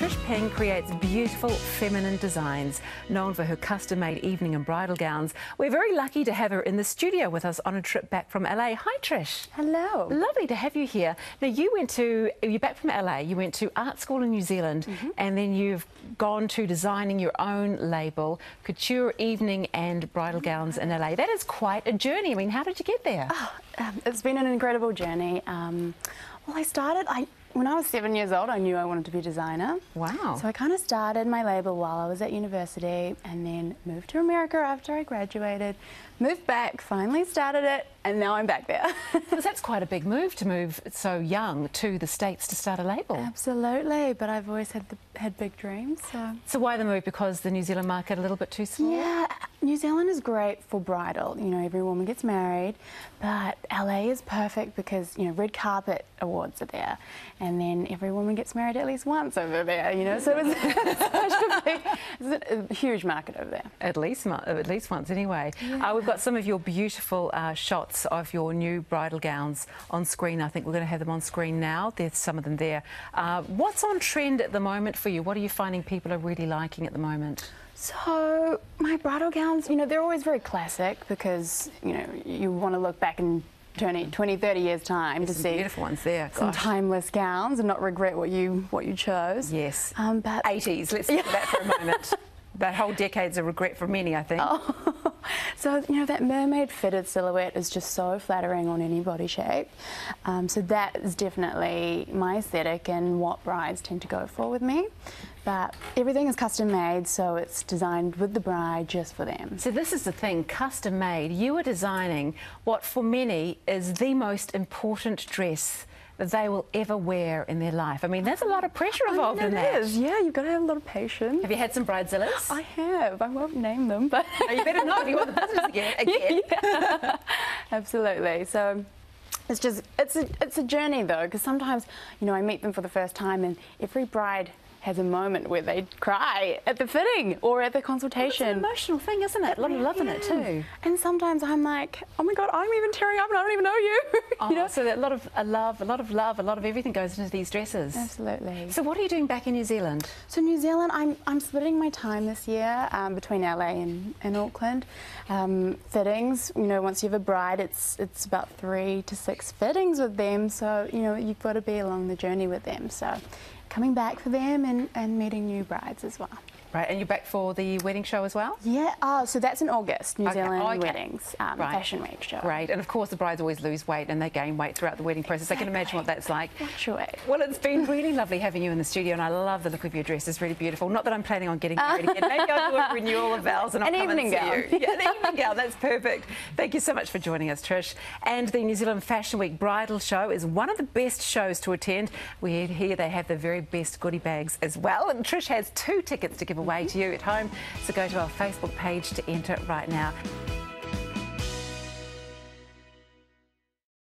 Trish Peng creates beautiful feminine designs, known for her custom-made evening and bridal gowns. We're very lucky to have her in the studio with us on a trip back from LA. Hi, Trish. Hello. Lovely to have you here. Now, you went to, you're back from LA, you went to art school in New Zealand, mm -hmm. and then you've gone to designing your own label, Couture Evening and Bridal Gowns in LA. That is quite a journey. I mean, how did you get there? Oh, um, it's been an incredible journey. Um, well, I started, I, when I was seven years old, I knew I wanted to be a designer. Wow. So I kind of started my label while I was at university and then moved to America after I graduated, moved back, finally started it, and now I'm back there. because that's quite a big move to move so young to the States to start a label. Absolutely, but I've always had the, had big dreams. So. so why the move? Because the New Zealand market a little bit too small? Yeah, New Zealand is great for bridal. You know, every woman gets married, but LA is perfect because, you know, red carpet awards are there. And then every woman gets married at least once over there, you know, so it's, it's a huge market over there. At least, at least once anyway. Yeah. Uh, we've got some of your beautiful uh, shots of your new bridal gowns on screen. I think we're going to have them on screen now. There's some of them there. Uh, what's on trend at the moment for you? What are you finding people are really liking at the moment? So my bridal gowns, you know, they're always very classic because, you know, you want to look back in 20, 20 30 years time There's to see beautiful ones there. Gosh. Some timeless gowns and not regret what you what you chose. Yes. Um, but 80s. Let's look at that for a moment. that whole decade's a regret for many, I think. Oh. So, you know, that mermaid fitted silhouette is just so flattering on any body shape. Um, so that is definitely my aesthetic and what brides tend to go for with me. But everything is custom made, so it's designed with the bride just for them. So this is the thing, custom made. You are designing what for many is the most important dress that they will ever wear in their life. I mean, there's a lot of pressure involved I mean, in that. Is. Yeah, you've got to have a lot of patience. Have you had some bridezillas? I have. I won't name them, but no, you better not. If you want the business again. again. Yeah. Absolutely. So. It's just it's a it's a journey though because sometimes you know I meet them for the first time and every bride has a moment where they cry at the fitting or at the consultation. Well, it's an emotional thing, isn't it? A lot of love in it too. And sometimes I'm like, oh my God, I'm even tearing up and I don't even know you. Oh, you know? So a lot of a love, a lot of love, a lot of everything goes into these dresses. Absolutely. So what are you doing back in New Zealand? So New Zealand, I'm, I'm splitting my time this year um, between LA and, and Auckland. Um, fittings, you know, once you have a bride, it's it's about three to six fittings with them. So, you know, you've got to be along the journey with them. So coming back for them and, and meeting new brides as well. Right, and you're back for the wedding show as well? Yeah, oh, so that's in August, New okay. Zealand okay. Weddings, um, right. Fashion Week show. Great, and of course the brides always lose weight and they gain weight throughout the wedding process. Exactly. I can imagine what that's like. Fluctuate. Well, it's been really lovely having you in the studio and I love the look of your dress. It's really beautiful. Not that I'm planning on getting married again. Maybe I'll do a renewal of vows and I'll an come evening and see gown. you. Yeah, an evening gown, that's perfect. Thank you so much for joining us, Trish. And the New Zealand Fashion Week bridal show is one of the best shows to attend. We hear they have the very best goodie bags as well. And Trish has two tickets to give away to you at home. So go to our Facebook page to enter right now.